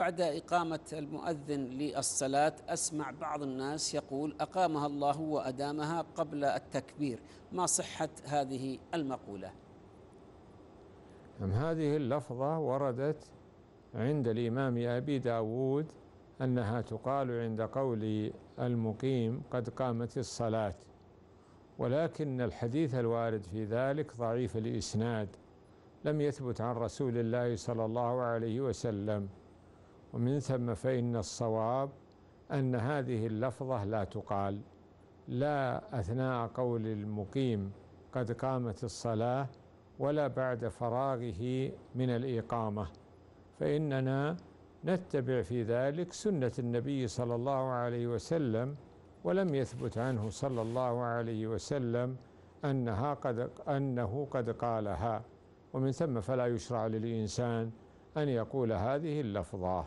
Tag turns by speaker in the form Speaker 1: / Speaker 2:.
Speaker 1: بعد إقامة المؤذن للصلاة أسمع بعض الناس يقول أقامها الله وأدامها قبل التكبير. ما صحة هذه المقولة؟
Speaker 2: هذه اللفظة وردت عند الإمام أبي داود أنها تقال عند قول المقيم قد قامت الصلاة ولكن الحديث الوارد في ذلك ضعيف الإسناد لم يثبت عن رسول الله صلى الله عليه وسلم. ومن ثم فإن الصواب أن هذه اللفظة لا تقال لا أثناء قول المقيم قد قامت الصلاة ولا بعد فراغه من الإقامة. فإننا نتبع في ذلك سنة النبي صلى الله عليه وسلم ولم يثبت عنه صلى الله عليه وسلم أنها قد أنه قد قالها. ومن ثم فلا يشرع للإنسان أن يقول هذه اللفظة.